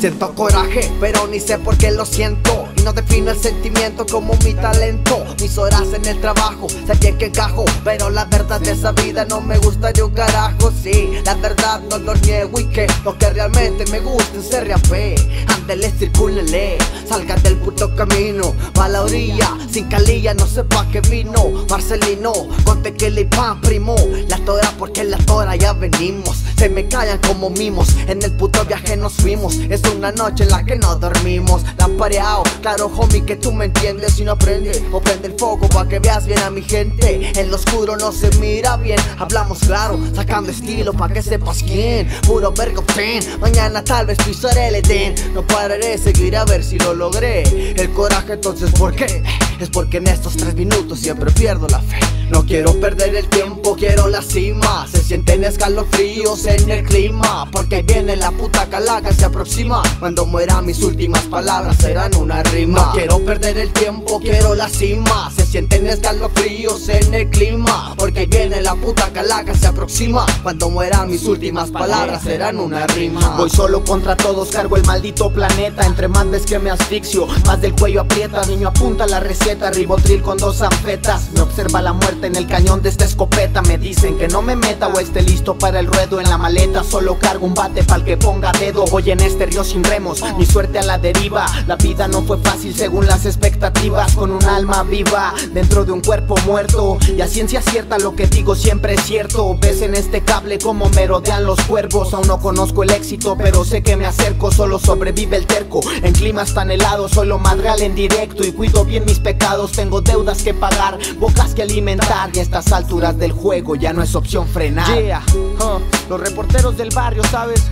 Siento coraje, pero ni sé por qué lo siento. Y no defino el sentimiento como mi talento. Mis horas en el trabajo, sé bien que encajo Pero la verdad de esa vida no me gusta de un carajo. Sí, la verdad no lo niego y que lo que realmente me gusta es rapé Ándele, circúlele, salgan del puto camino Pa' la orilla, sin calilla, no sé pa' qué vino. Marcelino, con tequila y pan, primo La tora porque la tora ya venimos. Se me callan como mimos, en el puto viaje nos fuimos una noche en la que no dormimos. La pareado, claro homie que tú me entiendes. Si no prende, o prende el foco pa' que veas bien a mi gente. En lo oscuro no se mira bien, hablamos claro Sacando estilo pa' que sepas quién. Puro vergo ten, mañana tal vez pisaré el Edén No pararé, seguiré a ver si lo logré. El coraje entonces ¿por qué? Es porque en estos tres minutos siempre pierdo la fe no quiero perder el tiempo, quiero la cima. Se sienten escalofríos en el clima Porque viene la puta calaca, se aproxima. Cuando muera mis últimas palabras serán una rima. No quiero perder el tiempo, quiero la cima. Se sienten escalofríos en el clima Porque viene la puta calaca, se aproxima. Cuando muera mis últimas palabras serán una rima. Voy solo contra todos, cargo el maldito planeta. Entre más que me asfixio, más del cuello aprieta. Niño apunta la receta, ribotril con dos anfetas. Me observa la muerte en el cañón de esta escopeta. Me dicen que no me meta o esté listo para el ruedo en la maleta. Solo cargo un bate pa'l que ponga dedo. Voy en este río sin remos, mi suerte a la deriva. La vida no fue fácil según las expectativas. Con un alma viva dentro de un cuerpo muerto. Y a ciencia cierta lo que digo siempre es cierto. Ves en este cable como merodean los cuervos. Aún no conozco el éxito pero sé que me acerco. Solo sobrevive el terco. En climas tan helados soy lo más real en directo. Y cuido bien mis pecados, tengo deudas que pagar Bocas que alimentar y a estas alturas del juego ya no es opción frenar. Yeah, huh, los reporteros del barrio, ¿sabes?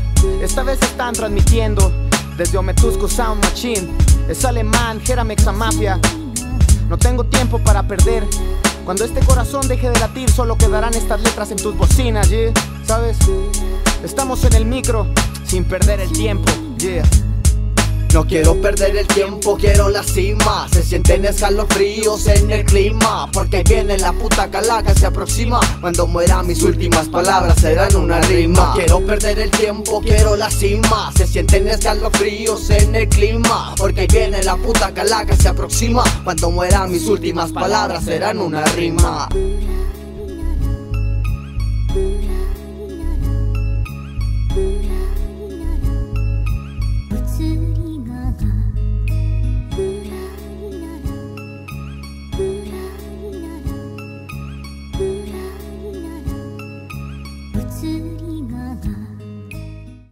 Esta vez están transmitiendo desde Ometusco Sound Machine. Es alemán, Jeramexa Mafia. No tengo tiempo para perder. Cuando este corazón deje de latir Solo quedarán estas letras en tus bocinas, yeah, ¿sabes? Estamos en el micro sin perder el tiempo, yeah no quiero perder el tiempo, quiero la cima. Se sienten escalofríos en el clima Porque viene la puta calaca, se aproxima. Cuando muera mis últimas palabras serán una rima. No quiero perder el tiempo, quiero la cima. Se sienten escalofríos en el clima Porque viene la puta calaca, se aproxima. Cuando muera mis últimas palabras serán una rima